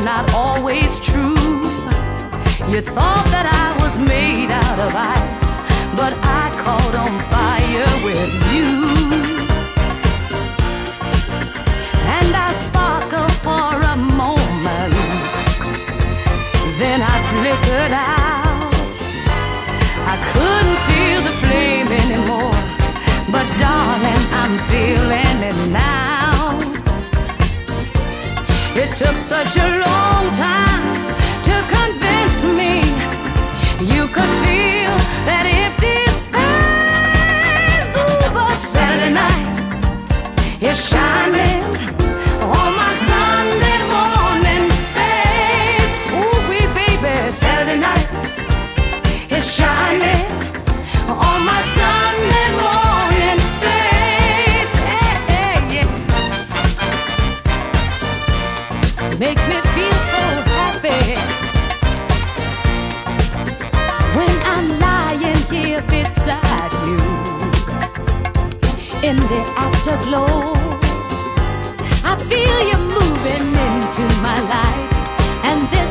were not always true. You thought that I was made out of ice, but I caught on fire with you. And I sparkle for a moment, then I flickered out. It took such a long time to convince me you could feel that empty space. Ooh, but Saturday night is shining. in the afterglow. I feel you moving into my life, and this